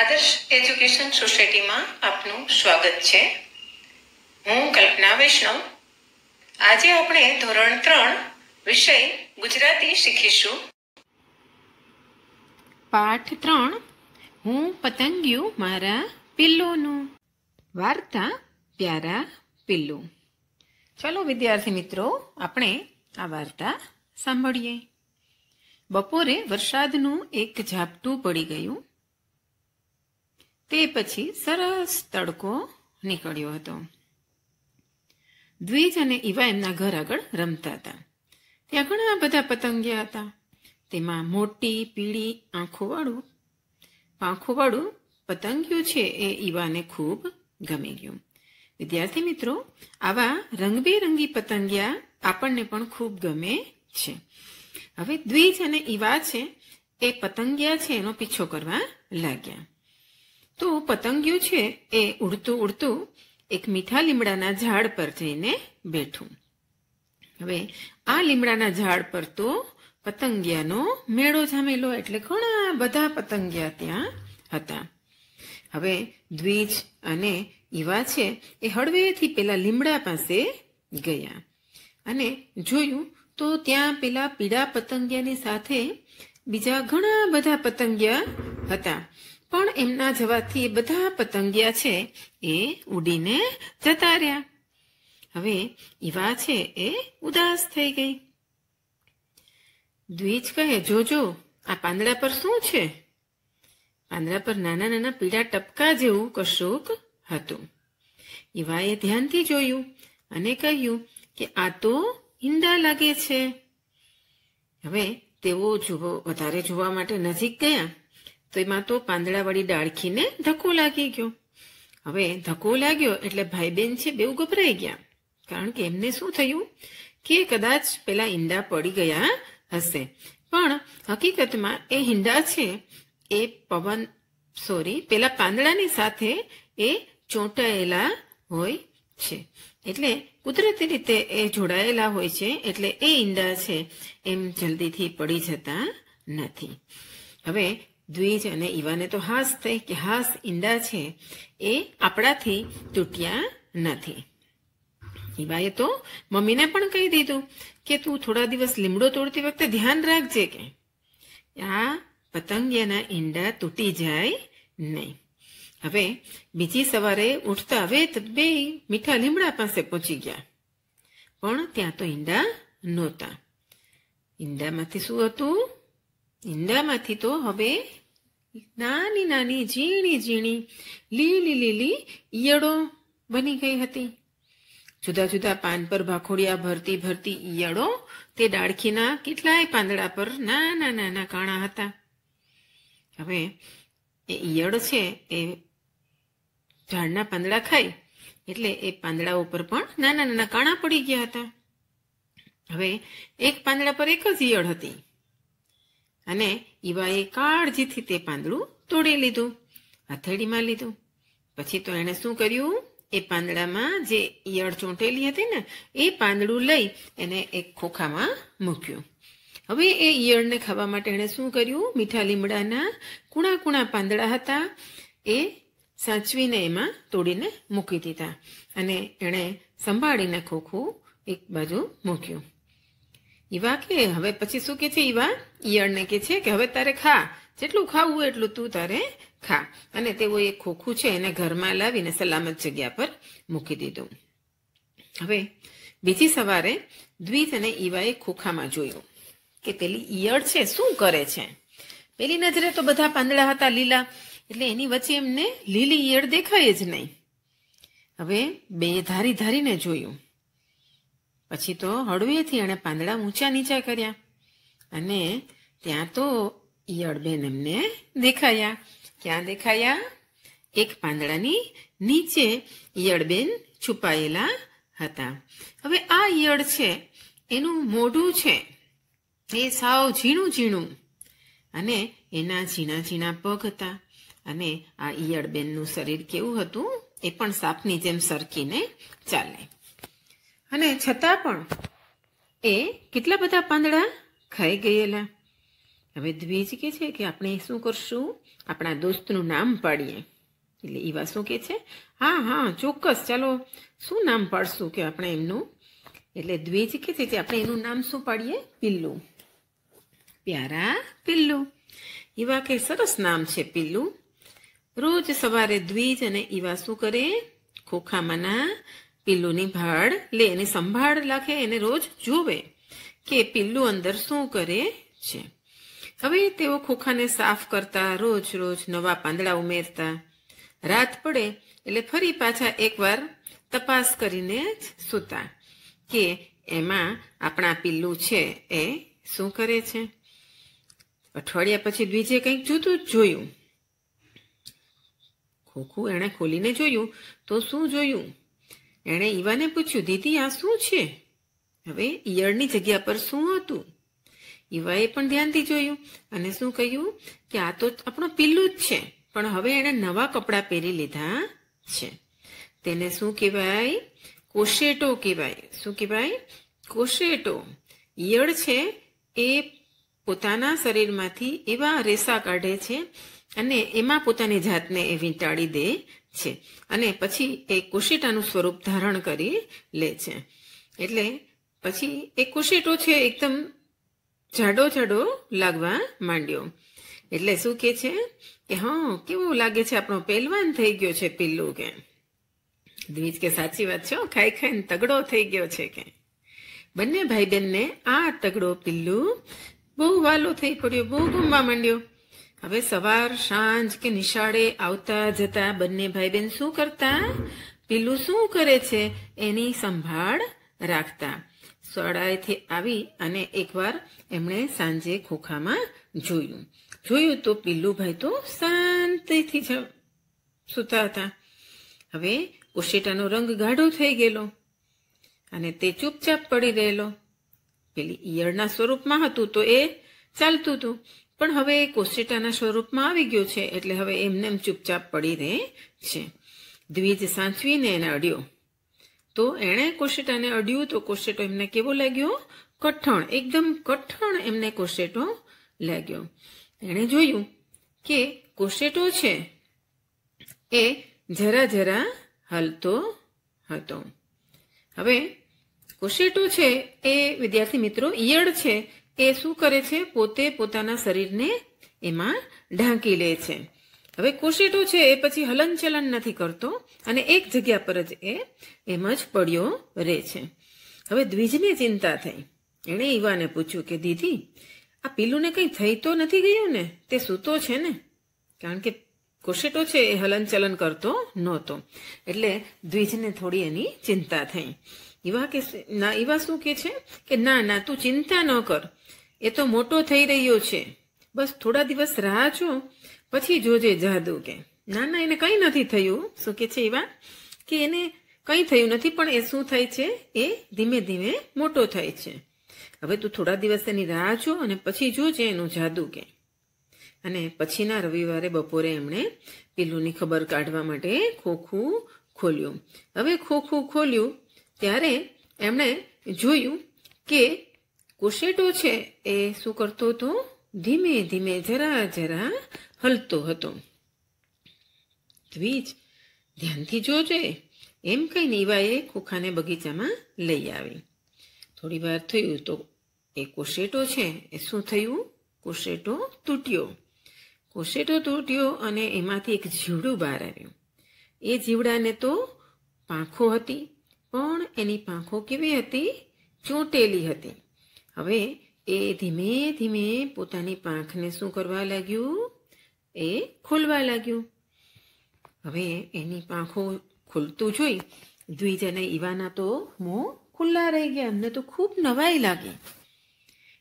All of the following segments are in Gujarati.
આદર્શ એજ્યુકેશન સોસાયટીમાં આપનું સ્વાગત છે. હું કલ્પના વૈષ્ણવ. આજે આપણે ધોરણ ત્રણ વિષય ગુજરાતી શીખીશું. પાઠ ત્રણ. હું પતંગિયું મારા પિલ્લોનું. વાર્તા પ્યારા પિલ્લો. ચલો વિદ્યાર્થી મિત્રો, આપણે આ વાર્તા સાંભળીએ. બપોરે વરસાદનું એક ઝાપટું પડી ગયું. તે પછી સરસ તડકો નીકળ્યો હતો. દ્વિજ અને ઈવા એમના ઘર આગળ રમતા હતા. ત્યાં ઘણા બધા પતંગિયા હતા. તેમાં મોટી, પીળી આંખોવાળું, પાંખોવાળું પતંગિયું છે એ ઈવાને ખૂબ ગમી ગયું. વિદ્યાર્થી મિત્રો, આવા રંગબેરંગી પતંગિયા આપણને પણ ખૂબ ગમે છે. હવે દ્વિજ અને ઈવા છે એ પતંગિયા છે એનો પીછો કરવા લાગ્યા. તો પતંગિયું છે એ ઉડતું ઉડતું એક મીઠા લીમડાના ઝાડ પર જઈને બેઠું. હવે આ લીમડાના ઝાડ પર તો પતંગિયાનો મેળો જામેલો એટલે ઘણા બધા પતંગિયા ત્યાં હતા. હવે દ્વિજ અને ઈવા છે એ હળવેથી પેલા લીમડા પાસે ગયા. અને જોયું તો ત્યાં પેલા પીળા પતંગિયાની સાથે બીજા ઘણા બધા પતંગિયા હતા. પણ એમના જવાથી બધા પતંગિયા છે એ ઉડીને જતા રહ્યા. હવે ઈવા છે એ ઉદાસ થઈ ગઈ. દ્વિજ કહે, જોજો, આ પાંદડા પર શું છે? પાંદડા પર નાના નાના પીળા ટપકા જેવું કશુંક હતું. ઈવાએ ધ્યાનથી જોયું અને કહ્યું કે આ તો ઈંડા લાગે છે. હવે તેઓ જુઓ, વધારે જોવા માટે નજીક ગયા. તો એમાં તો પાંદડાવાળી ડાળખીને ધક્કો લાગી ગયો. હવે ધક્કો લાગ્યો એટલે ભાઈ બેન છે બેઉ ગભરાઈ ગયા. કારણ કે એમને શું થયું? કે કદાચ પેલા ઈંડા પડી ગયા હશે. પણ હકીકતમાં એ ઈંડા છે, એ પવન, સોરી, પેલા પાંદડાની સાથે એ ચોંટાયેલા હોય છે. એટલે કુદરતી રીતે એ જોડાયેલા હોય છે, એટલે એ ઈંડા છે, એમ જલ્દીથી પડી જતા નથી. હવે દ્વિજ અને ઈવાને તો હાસ થઈ કે હાસ ઈંડા છે, એ આપણાથી તૂટ્યા નથી. ઈવાએ તો મમ્મીને પણ કહી દીધું કે તું થોડા દિવસ લીમડો તોડતી વખતે ધ્યાન રાખજે કે આ પતંગિયાના ઈંડા તૂટી જાય નહીં. હવે બીજી સવારે ઉઠતા હવે બે મીઠા લીમડા પાસે પહોંચી ગયા. પણ ત્યાં તો ઈંડા નહોતા. ઈંડામાંથી શું હતું? ઈંડામાંથી તો હવે નાની નાની ઝીણી ઝીણી લીલી લીલી ઈયળો બની ગઈ હતી. જુદા જુદા પાન પર ભાખોડિયા ભરતી ભરતી ઈયળો તે ડાળખીના કેટલાય પાંદડા પર નાના નાના કાણા હતા. હવે એ ઈયળ છે એ ઝાડના પાંદડા ખાય એટલે એ પાંદડા ઉપર પણ નાના નાના કાણા પડી ગયા હતા. હવે એક પાંદડા પર એક જ ઈયળ હતી. અને ઈવાએ કાળજીથી તે પાંદડું તોડી લીધું, હથેળીમાં લીધું. પછી તો એણે શું કર્યું? એ પાંદડામાં જે ઈયળ ચોંટેલી હતી ને, એ પાંદડું લઈ એને એક ખોખામાં મૂક્યું. હવે એ ઈયળને ખાવા માટે એણે શું કર્યું? મીઠા લીમડાના કુણા કુણા પાંદડા હતા, એ સાચવીને એમાં તોડીને મૂકી દીધા. અને એણે સંભાળીને ખોખું એક બાજુ મૂક્યું. ઈવા કે? હવે પછી શું કે છે ઈવા? ઈયળને કે છે કે હવે તારે ખા. જેટલું ખાવું એટલું તું તારે ખા. અને તેઓ એ ખોખું છે, એને ઘરમાં લાવીને સલામત જગ્યા પર મૂકી દીધું. હવે બીજી સવારે દ્વિજ અને ઈવાએ ખોખામાં જોયું કે પેલી ઈયળ છે, શું કરે છે? પેલી નજરે તો બધા પાંદડા હતા લીલા, એટલે એની વચ્ચે એમને લીલી ઈયળ દેખાય જ નહીં. હવે બે ધારી ધારીને જોયું. પછી તો હળવેથી એણે પાંદડા ઊંચા નીચા કર્યા અને ત્યાં તો ઈયળબેન એમને દેખાયા. ક્યાં દેખાયા? એક પાંદડાની નીચે ઈયળબેન છુપાયેલા હતા. હવે આ ઈયળ છે, એનું મોઢું છે, એ સાવ ઝીણું ઝીણું અને એના ઝીણા ઝીણા પગ હતા અને આ ઈયળબેનનું શરીર કેવું હતું એ પણ સાપની જેમ સરકીને ચાલે. અને છતાં પણ એ કેટલા બધા પાંદડા ખાઈ ગયેલા? હવે દ્વિજ કે છે કે આપણે શું કરશું? આપણા દોસ્તનું નામ પાડીએ. એટલે ઈવા શું કે છે? હા હા, ચોક્કસ, ચાલો. શું નામ પાડશું કે આપણે એમનું? એટલે દ્વિજ કે છે કે આપણે એનું નામ શું પાડીએ? પિલ્લું. પ્યારા પિલ્લું. ઈવા કે સરસ નામ છે પિલ્લુ. રોજ સવારે દ્વિજ અને ઈવા શું કરે? ખોખામાંના પિલ્લુની ભાળ લે એની સંભાળ રાખે એને રોજ જુએ કે પિલ્લુ અંદર શું કરે છે. હવે તેઓ ખોખાને સાફ કરતા રોજ રોજ નવા પાંદડા ઉમેરતા. રાત પડે એટલે ફરી પાછા એકવાર તપાસ કરીને જ સૂતા કે એમાં આપણા પિલ્લુ છે એ શું કરે છે. અઠવાડિયા પછી દ્વિજે કંઈક જુદું જ જોયું. ખોખું એણે ખોલીને જોયું તો શું જોયું? એણે ઈવાને પૂછ્યું, દીદી, આ શું છે? હવે ઈયળની જગ્યા પર શું હતું? ઈવાએ પણ ધ્યાનથી જોયું અને શું કહ્યું કે, આ તો આપણું પિલ્લું જ છે, પણ હવે એણે નવા કપડાં પહેરી લીધા છે. તેને શું કહેવાય? કોશેટો કહેવાય. શું કહેવાય? કોશેટો. ઈયળ છે એ પોતાના શરીરમાંથી એવા રેસા કાઢે છે અને એમાં પોતાની જાતને એ વીંટાળી દે છે. અને પછી એ કોશેટાનું સ્વરૂપ ધારણ કરી લે છે. એટલે પછી એ કોશેટો છે એકદમ જાડો જાડો લાગવા માંડ્યો. એટલે શું કે છે કે હા, કેવું લાગે છે આપણો પહેલવાન થઈ ગયો છે પિલ્લું કે? દ્વિજ કે સાચી વાત છે ખાઈ ખાઈને તગડો થઈ ગયો છે કે? બંને ભાઈ બહેનને આ તગડો પિલ્લું બહુ વાલો થઈ પડ્યો, બહુ ગુમવા માંડ્યો. હવે સવાર સાંજ કે નિશાળે આવતા જતા બંને ભાઈ બહેન શું કરતા? પીલું શું કરે છે? એની સંભાળ રાખતા. શાળાએથી આવી અને એકવાર એમણે સાંજે ખોખામાં જોયું. જોયું તો ભાઈ તો શાંતિથી જ સૂતા હતા. હવે ઉશેટાનો રંગ ગાઢો થઈ ગયેલો અને તે ચૂપચાપ પડી રહેલો. પેલી ઈયળના સ્વરૂપમાં હતું તો એ ચાલતું હતું. પણ હવે એ કોશેટાના સ્વરૂપમાં આવી ગયો છે, એટલે હવે એમને એમ ચૂપચાપ પડી રહે છે. દ્વિજ સાચવીને એને અડ્યો. તો એણે કોશેટાને અડ્યું, તો કોશેટો એમને કેવો લાગ્યો? કઠણ, એકદમ કઠણ એમને કોશેટો લાગ્યો. એણે જોયું કે કોશેટો છે એ જરા જરા હલતો હતો. હવે કોશેટો છે એ વિદ્યાર્થી મિત્રો ઈયળ છે એ શું કરે છે? પોતે પોતાના શરીરને એમાં ઢાંકી લે છે. હવે કોશેટો છે એ પછી હલનચલન નથી કરતો અને એક જગ્યા પર જ એ એમ જ પડ્યો રહે છે. હવે દ્વિજને ચિંતા થઈ. એણે ઈવાને પૂછ્યું કે, દીદી, આ પીલુંને કંઈ થઈ તો નથી ગયું ને? તે સૂતો છે ને? કારણ કે કોશેટો છે એ હલનચલન કરતો નહોતો. એટલે દ્વિજને થોડી એની ચિંતા થઈ. ઈવા કે, ના, ઈવા શું કે છે? કે ના ના, તું ચિંતા ન કર. એ તો મોટો થઈ રહ્યો છે. બસ થોડા દિવસ રાહ જો પછી જોજે જાદુ કે. ના ના એને કંઈ નથી થયું. શું કે છે એવા કે એને કંઈ થયું નથી, પણ એ શું થાય છે? એ ધીમે ધીમે મોટો થાય છે. હવે તું થોડા દિવસ એની રાહ જો અને પછી જોજે એનું જાદુ કે. અને પછીના રવિવારે બપોરે એમણે પીલુની ખબર કાઢવા માટે ખોખું ખોલ્યું. હવે ખોખું ખોલ્યું, ત્યારે એમણે જોયું કે કોશેટો છે એ શું કરતો હતો? ધીમે ધીમે જરા જરા હલતો હતો. દ્વિજ ધ્યાનથી જોજે. એમ કઈ નીવાએ ખોખાને બગીચામાં લઈ આવી. થોડી વાર થયું તો એ કોશેટો છે એ શું થયું? કોશેટો તૂટ્યો. કોશેટો તૂટ્યો અને એમાંથી એક જીવડું બહાર આવ્યું. એ જીવડાને તો પાંખો હતી, પણ એની પાંખો કેવી હતી? ચોંટેલી હતી. હવે એ ધીમે ધીમે પોતાની પાંખને શું કરવા લાગ્યું? એ ખોલવા લાગ્યું. હવે એની પાંખો ખુલતું જોઈ દ્વિજ અને ઈવાના તો મોં ખુલ્લા રહી ગયા. એમને તો ખૂબ નવાઈ લાગી.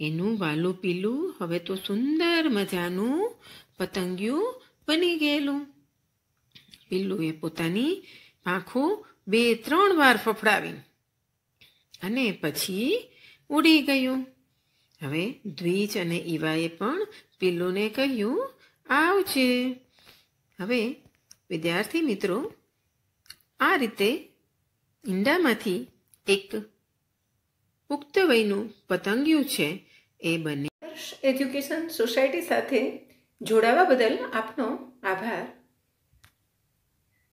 એનું વાલું પીલું, હવે તો સુંદર મજાનું પતંગિયું બની ગયેલું. પીલુએ પોતાની પાંખો બે ત્રણ વાર ફફડાવી. અને પછી ઉડી ગયું. હવે દ્વિજ અને ઈવાએ પણ પિલ્લુને કહ્યું આવજે. હવે વિદ્યાર્થી મિત્રો આ રીતે ઈંડામાંથી એક પુખ્ત વયનું પતંગિયું છે એ બંને. એજ્યુકેશન સોસાયટી સાથે જોડાવા બદલ આપનો આભાર.